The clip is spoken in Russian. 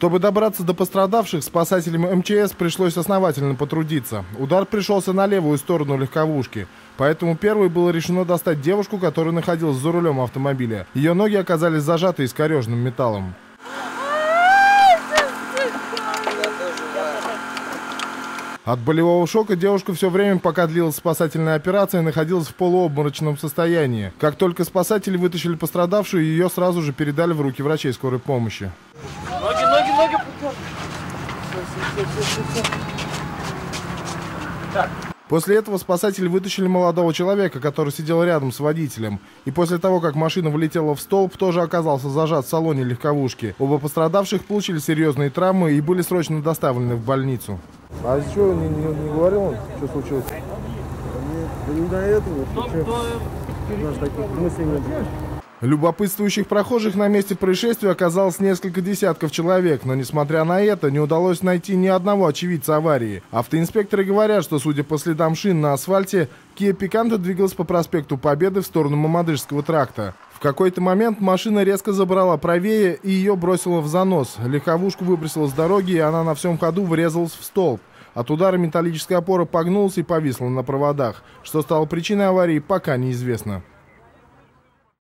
Чтобы добраться до пострадавших, спасателям МЧС пришлось основательно потрудиться. Удар пришелся на левую сторону легковушки. Поэтому первой было решено достать девушку, которая находилась за рулем автомобиля. Ее ноги оказались зажаты искорежным металлом. От болевого шока девушка все время, пока длилась спасательная операция, находилась в полуобморочном состоянии. Как только спасатели вытащили пострадавшую, ее сразу же передали в руки врачей скорой помощи. После этого спасатели вытащили молодого человека, который сидел рядом с водителем. И после того, как машина влетела в столб, тоже оказался зажат в салоне легковушки. Оба пострадавших получили серьезные травмы и были срочно доставлены в больницу. А что, не, не, не говорил он, что случилось? Да не до этого. У нас таких мыслей не было. Любопытствующих прохожих на месте происшествия оказалось несколько десятков человек, но несмотря на это, не удалось найти ни одного очевидца аварии. Автоинспекторы говорят, что судя по следам шин на асфальте, Kia Picanto двигалась по проспекту Победы в сторону Мамадышского тракта. В какой-то момент машина резко забрала правее и ее бросила в занос. Легковушку выбросила с дороги, и она на всем ходу врезалась в столб. От удара металлическая опора погнулась и повисла на проводах. Что стало причиной аварии, пока неизвестно.